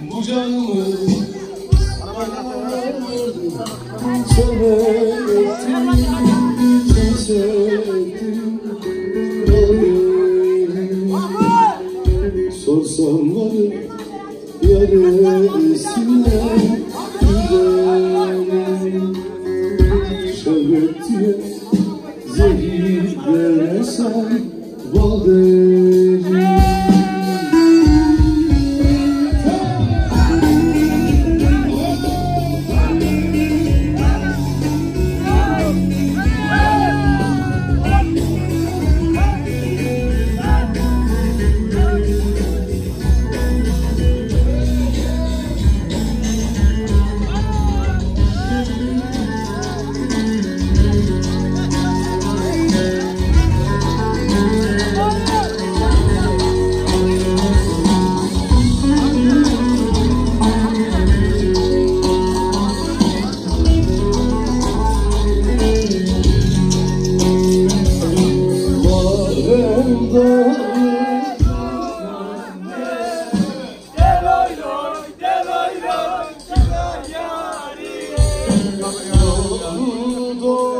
bu canımı Söylettim, söylettim Oh,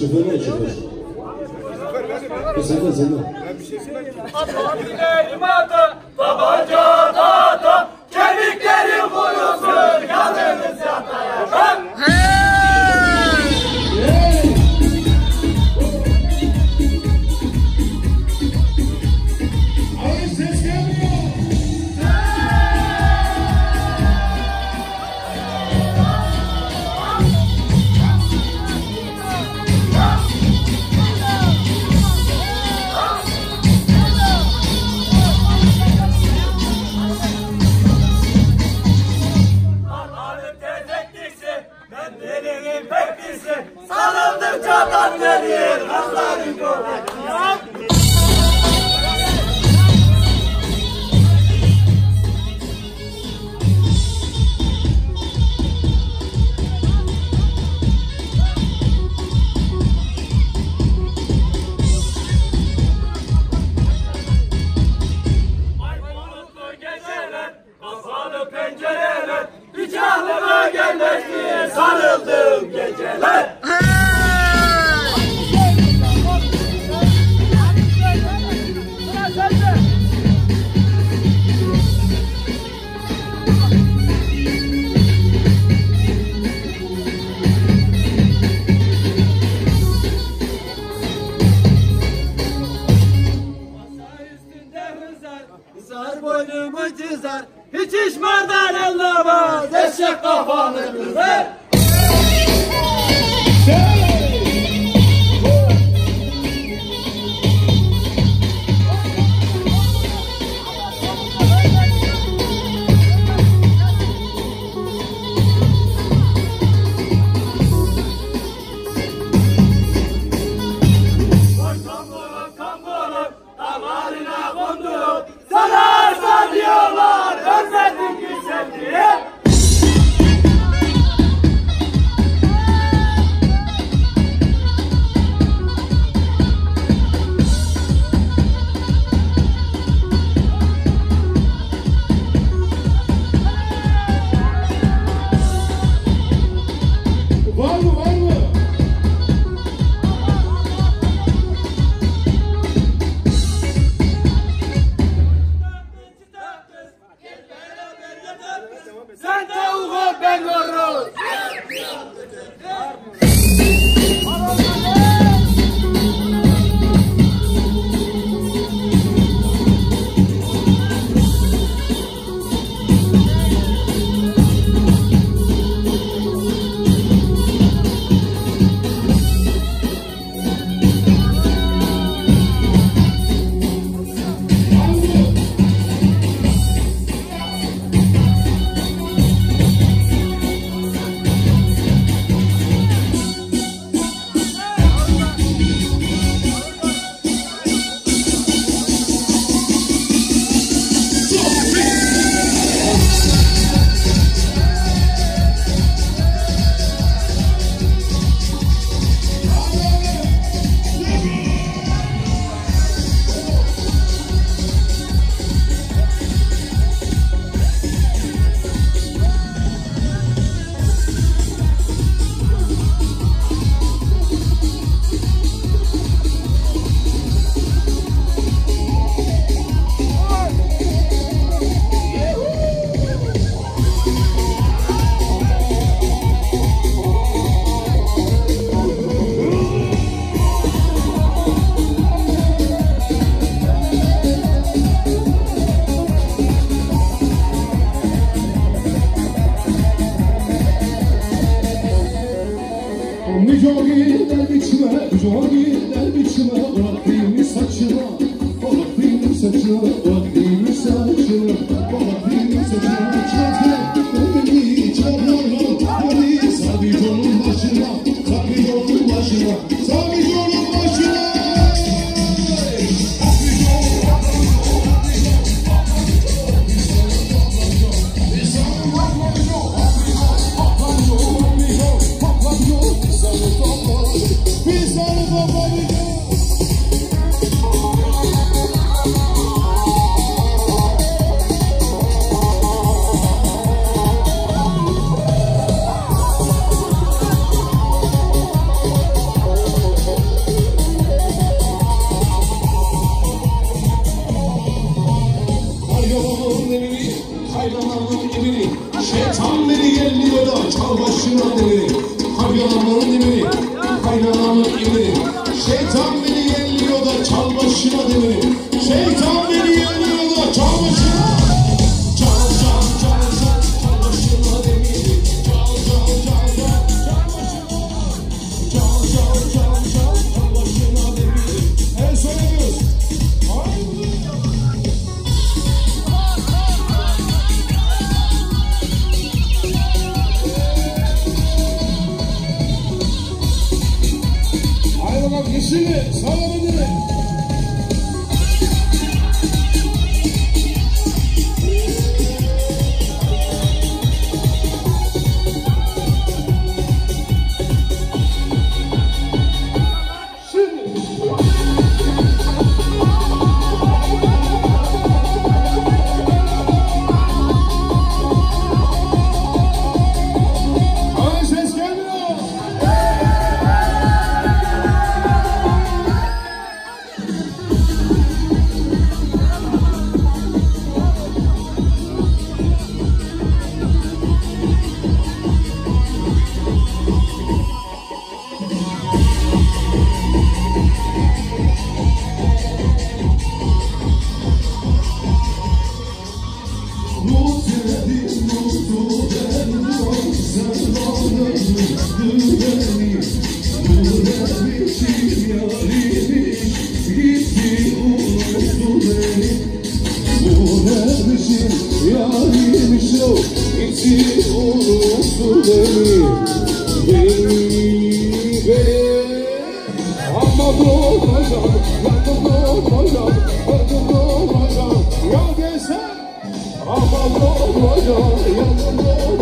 Şoför ne şoför? Sen de sen de. Kaygalarının dibini, şeytan beni geldi yola, çal başına demini. Kaygalarının dibini, kaygalarının dibini, şeytan Yeşili, sarı Oh.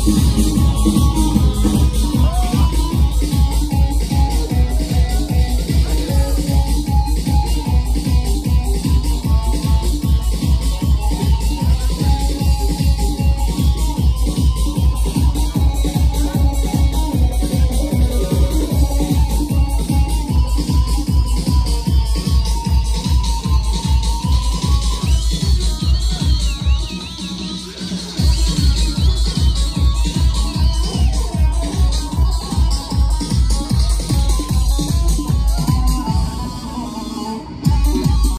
Thank you.